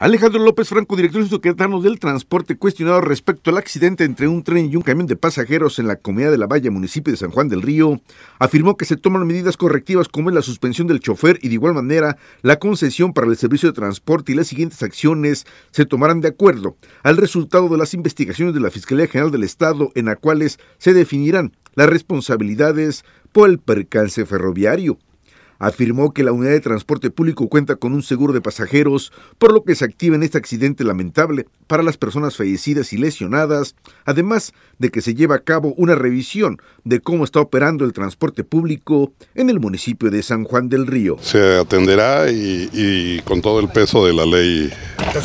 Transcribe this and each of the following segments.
Alejandro López Franco, director secretario del Transporte, cuestionado respecto al accidente entre un tren y un camión de pasajeros en la comunidad de La Valle, municipio de San Juan del Río, afirmó que se toman medidas correctivas como la suspensión del chofer y de igual manera la concesión para el servicio de transporte y las siguientes acciones se tomarán de acuerdo al resultado de las investigaciones de la Fiscalía General del Estado en las cuales se definirán las responsabilidades por el percance ferroviario afirmó que la unidad de transporte público cuenta con un seguro de pasajeros, por lo que se activa en este accidente lamentable para las personas fallecidas y lesionadas, además de que se lleva a cabo una revisión de cómo está operando el transporte público en el municipio de San Juan del Río. Se atenderá y, con todo el peso de la ley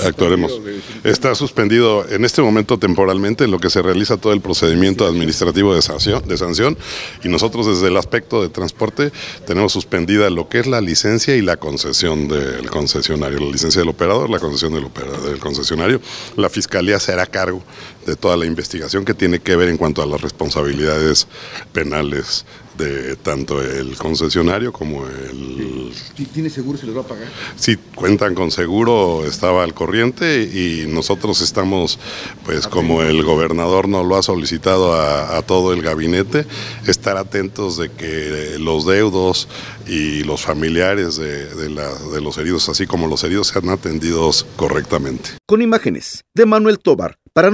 actuaremos. Está suspendido en este momento temporalmente en lo que se realiza todo el procedimiento administrativo de sanción, de sanción y nosotros desde el aspecto de transporte tenemos suspendida lo que es la licencia y la concesión del concesionario, la licencia del operador, la concesión del, del concesionario. La Fiscalía se hará cargo de toda la investigación que tiene que ver en cuanto a las responsabilidades penales de tanto el concesionario como el... ¿Tiene seguro? ¿Se les va a pagar? Si cuentan con seguro, estaba al corriente y nosotros estamos, pues como el gobernador nos lo ha solicitado a, todo el gabinete, estar atentos de que los deudos y los familiares de, de los heridos, así como los heridos, sean atendidos correctamente. Con imágenes de Manuel Tobar, para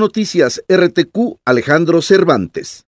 RTQ, Alejandro Cervantes.